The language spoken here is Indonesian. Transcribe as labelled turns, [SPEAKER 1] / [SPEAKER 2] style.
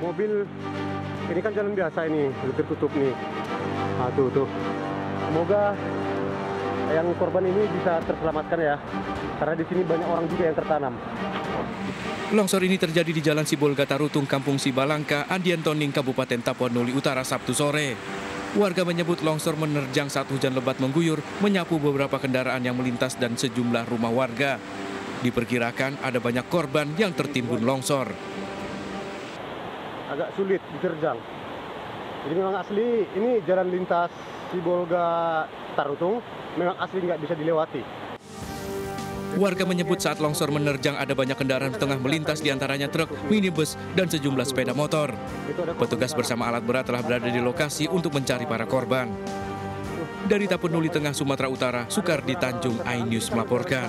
[SPEAKER 1] Mobil ini kan jalan biasa ini, udah tertutup nih. Nah, tuh tuh. Semoga yang korban ini bisa terselamatkan ya. Karena di sini banyak orang juga yang tertanam.
[SPEAKER 2] Longsor ini terjadi di Jalan Sibolga Tarutung, Kampung Sibalangka, Andian Toning, Kabupaten Tapanuli Utara, Sabtu sore. Warga menyebut longsor menerjang saat hujan lebat mengguyur, menyapu beberapa kendaraan yang melintas dan sejumlah rumah warga. Diperkirakan ada banyak korban yang tertimbun longsor.
[SPEAKER 1] Agak sulit diterjang. Jadi memang asli ini jalan lintas Sibolga Tarutung memang asli nggak bisa dilewati.
[SPEAKER 2] Warga menyebut saat longsor menerjang ada banyak kendaraan tengah melintas di antaranya truk, minibus, dan sejumlah sepeda motor. Petugas bersama alat berat telah berada di lokasi untuk mencari para korban. Dari Tapanuli Tengah, Sumatera Utara, Sukardi Tanjung, iNews melaporkan.